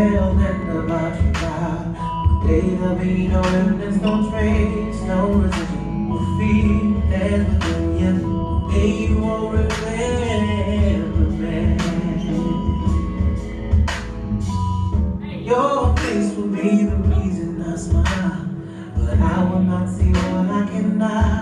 hell will the about you now. There'll be no remnants, no trace, no residual feelings within you. they won't remember me. Your face will be the reason I smile, but I will not see what I cannot